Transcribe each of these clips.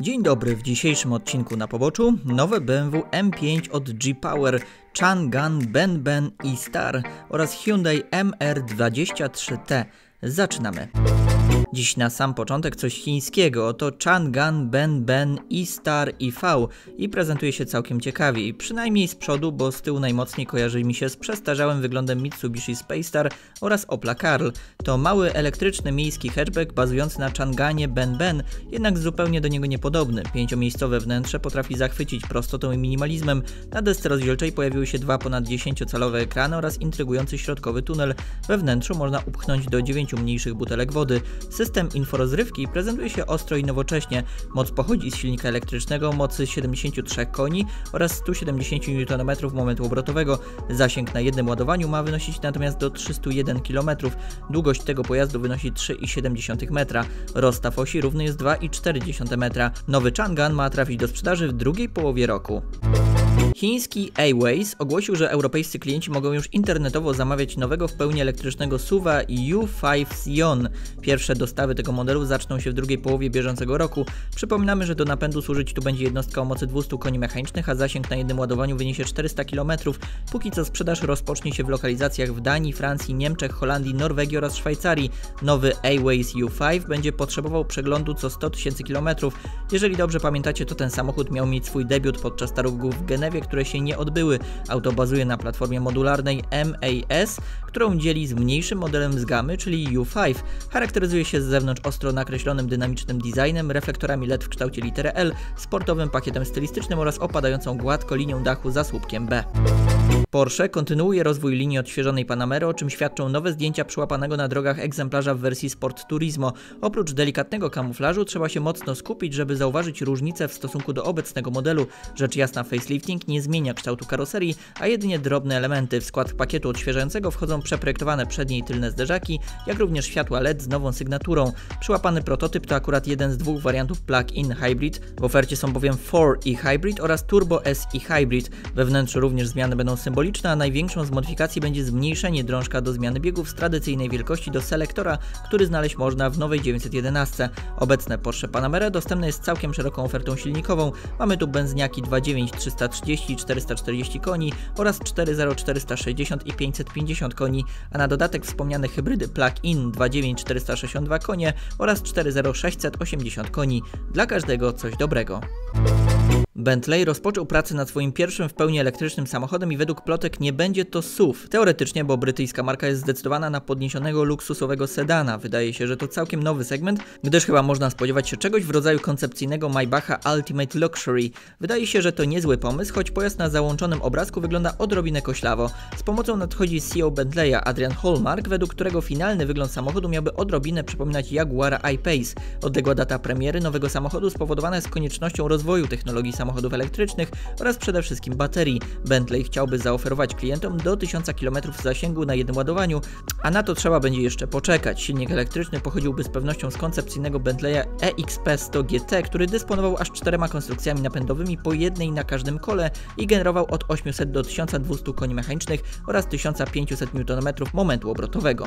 Dzień dobry, w dzisiejszym odcinku na poboczu nowe BMW M5 od G-Power, Chang'an, Ben i Star oraz Hyundai MR23T. Zaczynamy. Dziś na sam początek coś chińskiego. Oto Chang'an, Ben Ben, E-Star i V i prezentuje się całkiem ciekawie. przynajmniej z przodu, bo z tyłu najmocniej kojarzy mi się z przestarzałym wyglądem Mitsubishi Space Star oraz Opla Karl. To mały elektryczny miejski hatchback bazujący na Chang'anie Ben Ben, jednak zupełnie do niego niepodobny. Pięciomiejscowe wnętrze potrafi zachwycić prostotą i minimalizmem. Na desce rozdzielczej pojawiły się dwa ponad 10-calowe ekrany oraz intrygujący środkowy tunel. We wnętrzu można upchnąć do 9 mniejszych butelek wody. System inforozrywki prezentuje się ostro i nowocześnie. Moc pochodzi z silnika elektrycznego mocy 73 koni oraz 170 Nm momentu obrotowego. Zasięg na jednym ładowaniu ma wynosić natomiast do 301 km. Długość tego pojazdu wynosi 3,7 metra. Rozstaw osi równy jest 2,4 metra. Nowy Chang'an ma trafić do sprzedaży w drugiej połowie roku. Chiński Airways ogłosił, że europejscy klienci mogą już internetowo zamawiać nowego w pełni elektrycznego SUVa U5 Sion. Pierwsze dostawy tego modelu zaczną się w drugiej połowie bieżącego roku. Przypominamy, że do napędu służyć tu będzie jednostka o mocy 200 koni mechanicznych, a zasięg na jednym ładowaniu wyniesie 400 km. Póki co sprzedaż rozpocznie się w lokalizacjach w Danii, Francji, Niemczech, Holandii, Norwegii oraz Szwajcarii. Nowy Airways U5 będzie potrzebował przeglądu co 100 tysięcy km. Jeżeli dobrze pamiętacie, to ten samochód miał mieć swój debiut podczas targów w Genewie, które się nie odbyły. Auto bazuje na platformie modularnej MAS, którą dzieli z mniejszym modelem z gamy, czyli U5. Charakteryzuje się z zewnątrz ostro nakreślonym dynamicznym designem, reflektorami LED w kształcie litery L, sportowym pakietem stylistycznym oraz opadającą gładko linią dachu za słupkiem B. Porsche kontynuuje rozwój linii odświeżonej Panamera, o czym świadczą nowe zdjęcia przyłapanego na drogach egzemplarza w wersji Sport Turismo. Oprócz delikatnego kamuflażu trzeba się mocno skupić, żeby zauważyć różnicę w stosunku do obecnego modelu. Rzecz jasna facelifting nie zmienia kształtu karoserii, a jedynie drobne elementy. W skład pakietu odświeżającego wchodzą przeprojektowane przednie i tylne zderzaki, jak również światła LED z nową sygnaturą. Przyłapany prototyp to akurat jeden z dwóch wariantów plug-in hybrid. W ofercie są bowiem 4e Hybrid oraz Turbo SE Hybrid. We wnętrzu również zmiany będą symboliczne, a największą z modyfikacji będzie zmniejszenie drążka do zmiany biegów z tradycyjnej wielkości do selektora, który znaleźć można w nowej 911. Obecne Porsche Panamera dostępne jest całkiem szeroką ofertą silnikową. Mamy tu benzyniaki 2.9 330 440 koni oraz 4.0 460 i 550 koni, a na dodatek wspomniane hybrydy plug-in 2.9 462 konie oraz 4.0 680 koni. Dla każdego coś dobrego. Bentley rozpoczął pracę nad swoim pierwszym w pełni elektrycznym samochodem i według plotek nie będzie to SUV. Teoretycznie, bo brytyjska marka jest zdecydowana na podniesionego luksusowego sedana. Wydaje się, że to całkiem nowy segment, gdyż chyba można spodziewać się czegoś w rodzaju koncepcyjnego Maybacha Ultimate Luxury. Wydaje się, że to niezły pomysł, choć pojazd na załączonym obrazku wygląda odrobinę koślawo. Z pomocą nadchodzi CEO Bentleya Adrian Hallmark, według którego finalny wygląd samochodu miałby odrobinę przypominać Jaguara I-Pace. Odległa data premiery nowego samochodu spowodowana jest koniecznością rozwoju technologii samochodu samochodów elektrycznych oraz przede wszystkim baterii. Bentley chciałby zaoferować klientom do 1000 km zasięgu na jednym ładowaniu, a na to trzeba będzie jeszcze poczekać. Silnik elektryczny pochodziłby z pewnością z koncepcyjnego Bentleya EXP 100 GT, który dysponował aż czterema konstrukcjami napędowymi po jednej na każdym kole i generował od 800 do 1200 koni mechanicznych oraz 1500 Nm momentu obrotowego.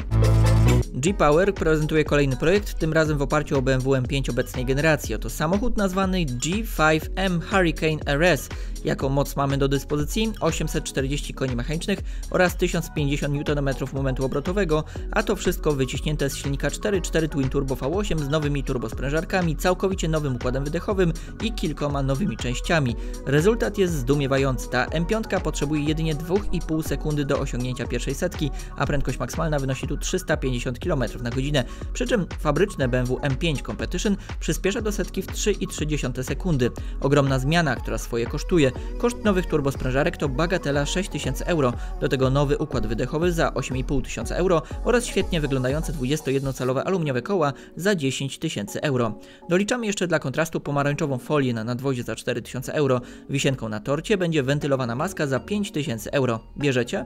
G-Power prezentuje kolejny projekt, tym razem w oparciu o BMW M5 obecnej generacji. Oto samochód nazwany G5M Hurricane RS. Jaką moc mamy do dyspozycji? 840 koni mechanicznych oraz 1050 Nm momentu obrotowego, a to wszystko wyciśnięte z silnika 4.4 Twin Turbo V8 z nowymi turbosprężarkami, całkowicie nowym układem wydechowym i kilkoma nowymi częściami. Rezultat jest zdumiewający. Ta M5 potrzebuje jedynie 2,5 sekundy do osiągnięcia pierwszej setki, a prędkość maksymalna wynosi tu 350 km na godzinę, przy czym fabryczne BMW M5 Competition przyspiesza do setki w 3,3 sekundy. Ogromna zmiana, która swoje kosztuje. Koszt nowych turbosprężarek to bagatela 6000 euro, do tego nowy układ wydechowy za 8500 euro oraz świetnie wyglądające 21-calowe aluminiowe koła za 10 tysięcy euro. Doliczamy jeszcze dla kontrastu pomarańczową folię na nadwozie za 4000 euro. Wisienką na torcie będzie wentylowana maska za 5000 euro. Bierzecie?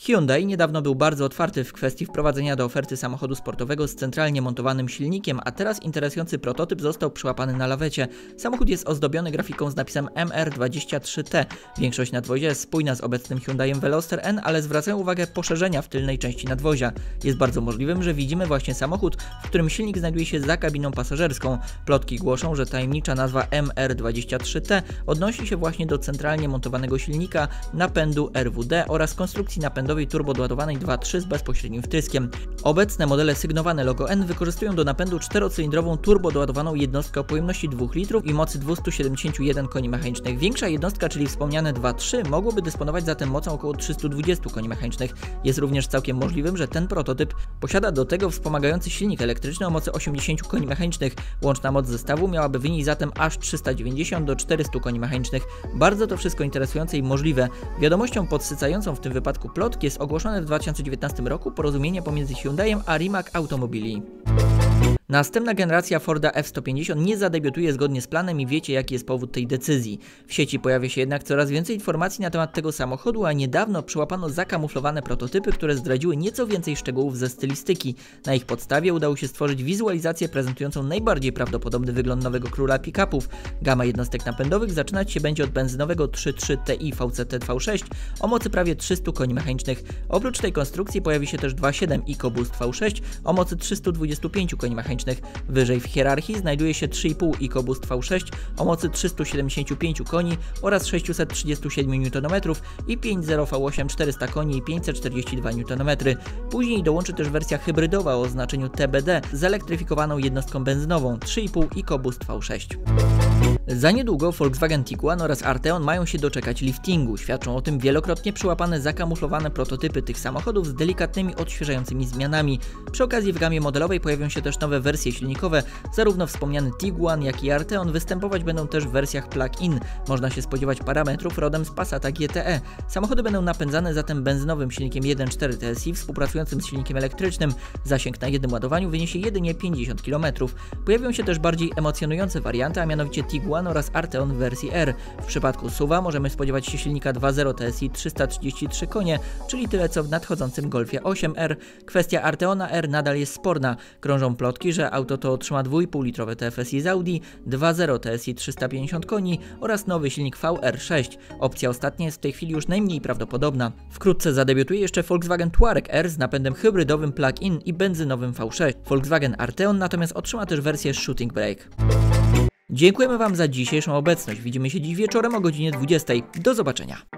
Hyundai niedawno był bardzo otwarty w kwestii wprowadzenia do oferty samochodu sportowego z centralnie montowanym silnikiem, a teraz interesujący prototyp został przyłapany na lawecie. Samochód jest ozdobiony grafiką z napisem MR23T. Większość nadwozia jest spójna z obecnym Hyundaiem Veloster N, ale zwracają uwagę poszerzenia w tylnej części nadwozia. Jest bardzo możliwym, że widzimy właśnie samochód, w którym silnik znajduje się za kabiną pasażerską. Plotki głoszą, że tajemnicza nazwa MR23T odnosi się właśnie do centralnie montowanego silnika, napędu RWD oraz konstrukcji napędowej turbodoładowanej 2.3 z bezpośrednim wtryskiem. Obecne modele sygnowane logo N wykorzystują do napędu czterocylindrową turbodoładowaną jednostkę o pojemności 2 litrów i mocy 271 koni mechanicznych. Większa jednostka, czyli wspomniane 2.3, mogłoby dysponować zatem mocą około 320 koni mechanicznych. Jest również całkiem możliwym, że ten prototyp posiada do tego wspomagający silnik elektryczny o mocy 80 koni mechanicznych. Łączna moc zestawu miałaby wynieść zatem aż 390 do 400 koni mechanicznych. Bardzo to wszystko interesujące i możliwe. Wiadomością podsycającą w tym wypadku plotki jest ogłoszone w 2019 roku porozumienie pomiędzy Hyundaiem a Rimac Automobili. Następna generacja Forda F-150 nie zadebiutuje zgodnie z planem i wiecie jaki jest powód tej decyzji. W sieci pojawia się jednak coraz więcej informacji na temat tego samochodu, a niedawno przyłapano zakamuflowane prototypy, które zdradziły nieco więcej szczegółów ze stylistyki. Na ich podstawie udało się stworzyć wizualizację prezentującą najbardziej prawdopodobny wygląd nowego króla pick-upów. Gama jednostek napędowych zaczynać się będzie od benzynowego 3.3 Ti VCT V6 o mocy prawie 300 koni mechanicznych. Oprócz tej konstrukcji pojawi się też 2.7 EcoBoost V6 o mocy 325 koni mechanicznych mechanicznych. Wyżej w hierarchii znajduje się 3,5 EcoBoost V6 o mocy 375 koni oraz 637 Nm i 5.0 V8 400 koni i 542 Nm. Później dołączy też wersja hybrydowa o oznaczeniu TBD z elektryfikowaną jednostką benzynową 3,5 EcoBoost V6. Za niedługo Volkswagen Tiguan oraz Arteon mają się doczekać liftingu. Świadczą o tym wielokrotnie przyłapane zakamuflowane prototypy tych samochodów z delikatnymi, odświeżającymi zmianami. Przy okazji w gamie modelowej pojawią się też nowe wersje silnikowe. Zarówno wspomniany Tiguan, jak i Arteon występować będą też w wersjach plug-in. Można się spodziewać parametrów rodem z Passata GTE. Samochody będą napędzane zatem benzynowym silnikiem 1.4 TSI współpracującym z silnikiem elektrycznym. Zasięg na jednym ładowaniu wyniesie jedynie 50 km. Pojawią się też bardziej emocjonujące warianty, a mianowicie Tiguan One oraz Arteon w wersji R. W przypadku SUVa możemy spodziewać się silnika 2.0 TSI 333 konie, czyli tyle co w nadchodzącym Golfie 8R. Kwestia Arteona R nadal jest sporna. Krążą plotki, że auto to otrzyma 2,5-litrowe TFSI z Audi, 2.0 TSI 350 koni oraz nowy silnik VR6. Opcja ostatnia jest w tej chwili już najmniej prawdopodobna. Wkrótce zadebiutuje jeszcze Volkswagen Touareg R z napędem hybrydowym plug-in i benzynowym V6. Volkswagen Arteon natomiast otrzyma też wersję Shooting Brake. Dziękujemy Wam za dzisiejszą obecność. Widzimy się dziś wieczorem o godzinie 20. Do zobaczenia.